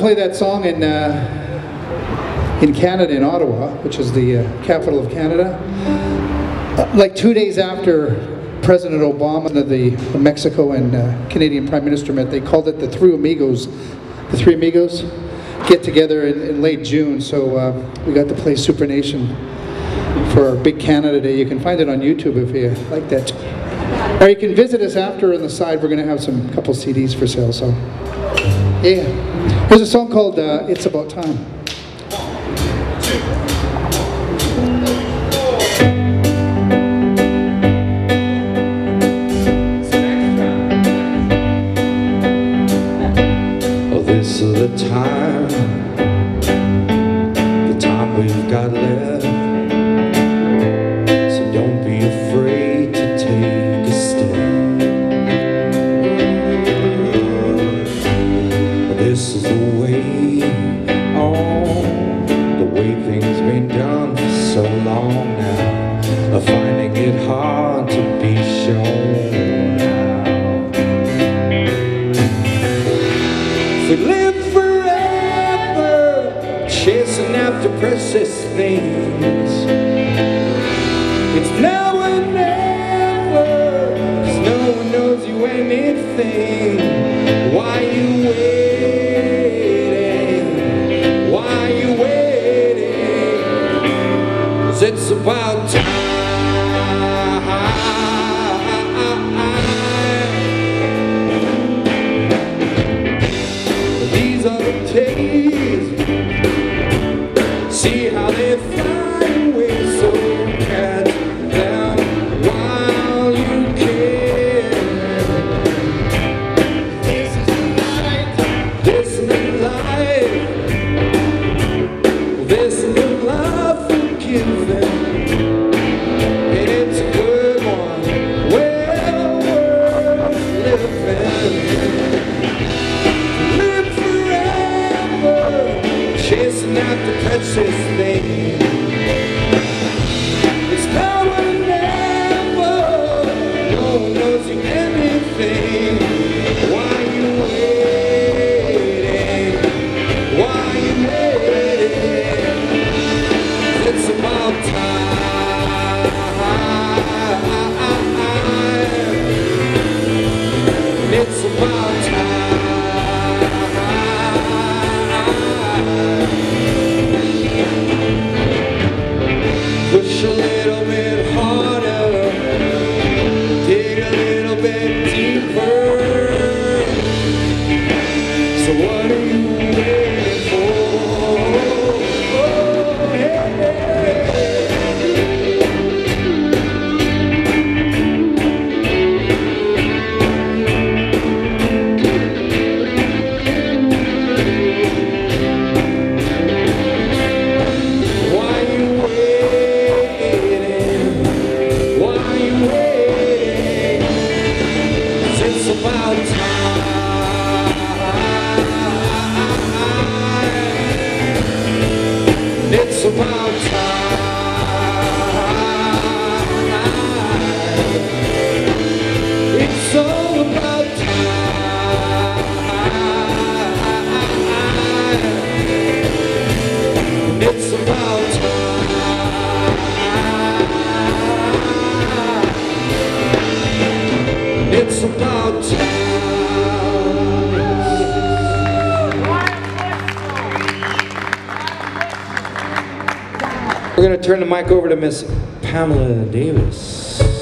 play that song in uh, in Canada, in Ottawa, which is the uh, capital of Canada. Uh, like two days after President Obama and the, Mexico and uh, Canadian Prime Minister met, they called it the Three Amigos, the Three Amigos, get together in, in late June. So uh, we got to play Super Nation for our big Canada Day. You can find it on YouTube if you like that. Or you can visit us after on the side. We're going to have some couple CDs for sale. So, yeah. There's a song called uh, It's About Time. These precious We're going to turn the mic over to Miss Pamela Davis.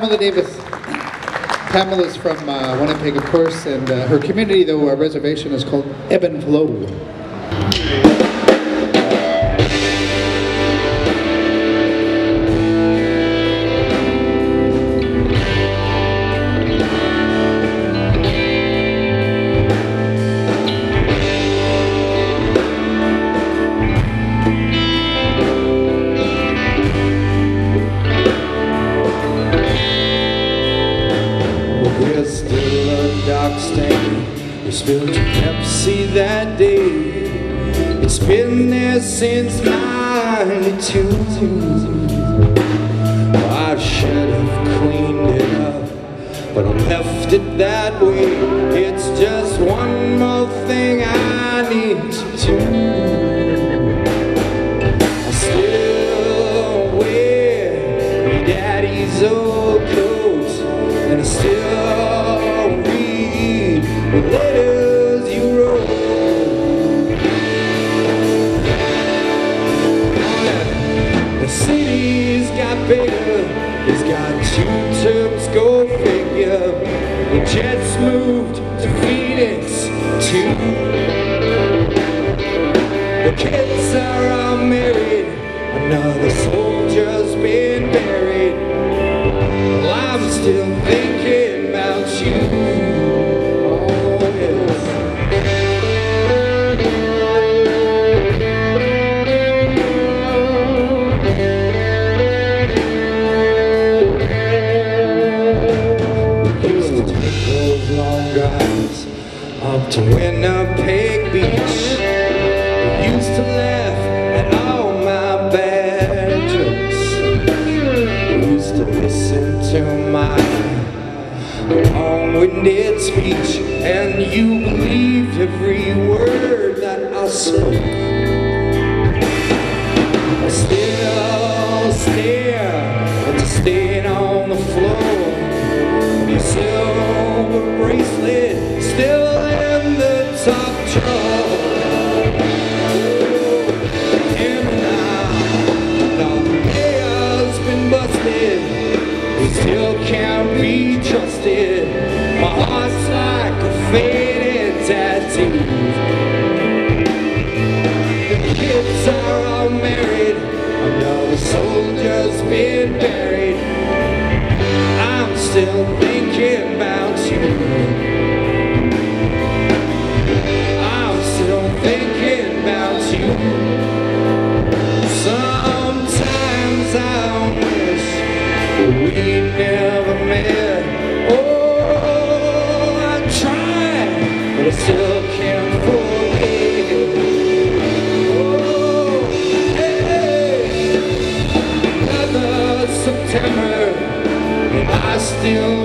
Pamela Davis. Pamela's from uh, Winnipeg, of course, and uh, her community, though, our reservation is called Ebb and Flow. 92. I should have cleaned it up, but I left it that way. It's just one more thing I need to do. Bigger, it's got two terms, go figure. The Jets moved to Phoenix too. The kids are all married, another soldier's been buried. Well, I'm still thinking about you. To Winnipeg Beach. Used to laugh at all my bad jokes. Used to listen to my long-winded speech, and you believed every word that I spoke. I still stare at the stain on the floor. Your silver bracelet still in the top drawer. we never met. Oh, I tried, but I still can't forget Oh, hey, another September, and I still